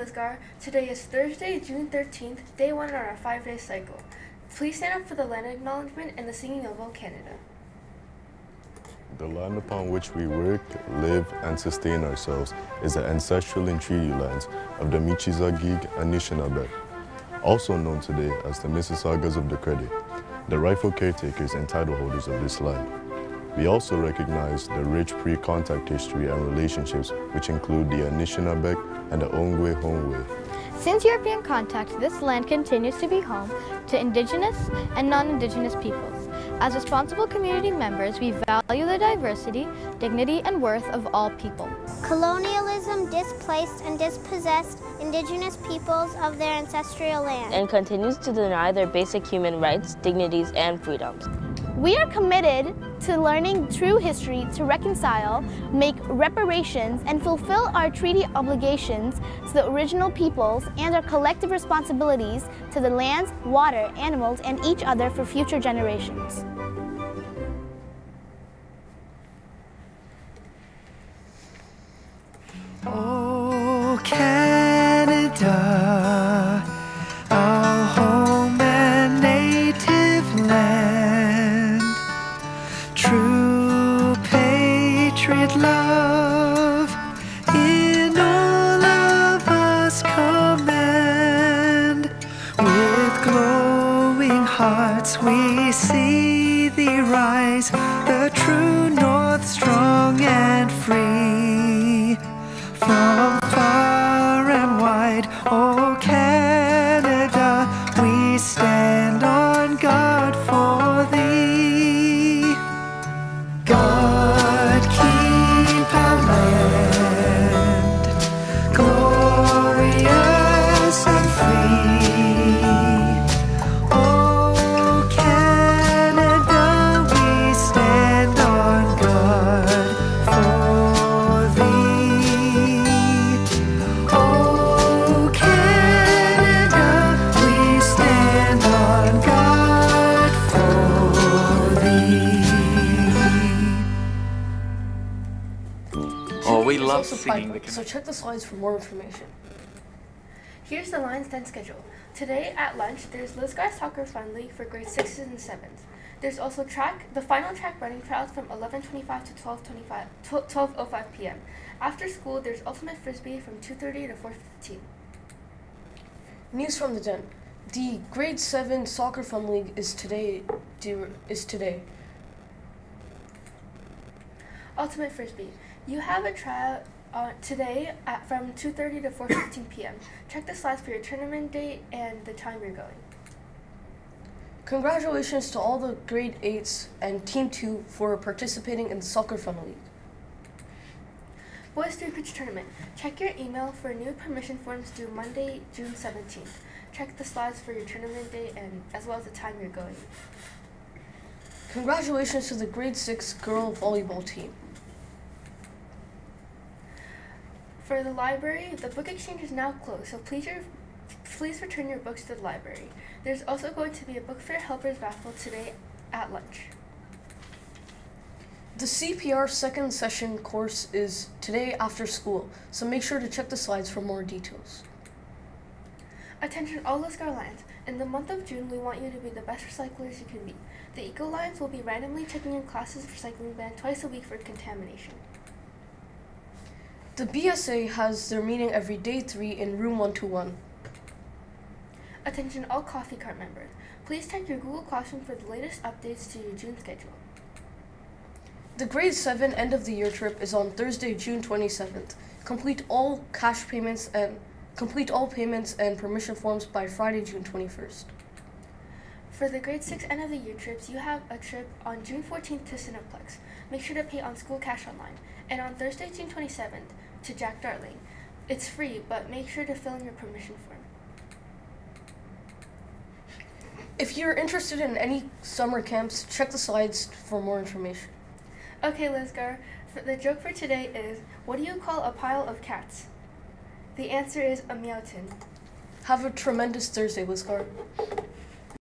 Today is Thursday, June 13th, day one on our five day cycle. Please stand up for the land acknowledgement and the singing of O Canada. The land upon which we work, live, and sustain ourselves is the ancestral and treaty lands of the Michi Saagiig Anishinaabe, also known today as the Mississaugas of the Credit, the rightful caretakers and title holders of this land. We also recognize the rich pre-contact history and relationships which include the Anishinaabe and the Onkwehonwe. Since European contact, this land continues to be home to Indigenous and non-Indigenous peoples. As responsible community members, we value the diversity, dignity, and worth of all people. Colonialism displaced and dispossessed Indigenous peoples of their ancestral land. and continues to deny their basic human rights, dignities, and freedoms. We are committed to learning true history to reconcile, make reparations, and fulfill our treaty obligations to the original peoples and our collective responsibilities to the lands, water, animals, and each other for future generations. Oh, Canada, love in all of us command. With glowing hearts we see thee rise, the true north strong and free. From also singing Pride so check the slides for more information. Here's the Lions Den schedule. Today at lunch, there's Lisgar Soccer Fun League for grades 6s and 7s. There's also track, the final track running trials from 11:25 to 12:25, 12:05 p.m. After school, there's Ultimate Frisbee from 2:30 to 4:15. News from the den. The grade 7 soccer fun league is today is today. Ultimate Frisbee. You have a tryout uh, today at from 2:30 to 4:15 p.m. Check the slides for your tournament date and the time you're going. Congratulations to all the grade 8s and team 2 for participating in the soccer fun league. Boys 3 pitch tournament. Check your email for new permission forms due Monday, June 17th. Check the slides for your tournament date and as well as the time you're going. Congratulations to the grade 6 girl volleyball team. For the library, the book exchange is now closed, so please, your, please return your books to the library. There's also going to be a book fair helpers raffle today at lunch. The CPR second session course is today after school, so make sure to check the slides for more details. Attention all Lisgar Lions. In the month of June, we want you to be the best recyclers you can be. The Eco Lions will be randomly checking your classes recycling bin twice a week for contamination. The BSA has their meeting every day 3 in room 121. Attention all coffee cart members. Please check your Google Classroom for the latest updates to your June schedule. The grade 7 end of the year trip is on Thursday, June 27th. Complete all cash payments and complete all payments and permission forms by Friday, June 21st. For the grade 6 end of the year trips, you have a trip on June 14th to Cineplex. Make sure to pay on school cash online. And on Thursday, June 27th, to Jack Darling. It's free, but make sure to fill in your permission form. If you're interested in any summer camps, check the slides for more information. Okay, Lisgar, the joke for today is what do you call a pile of cats? The answer is a meowtain. Have a tremendous Thursday, Lisgar.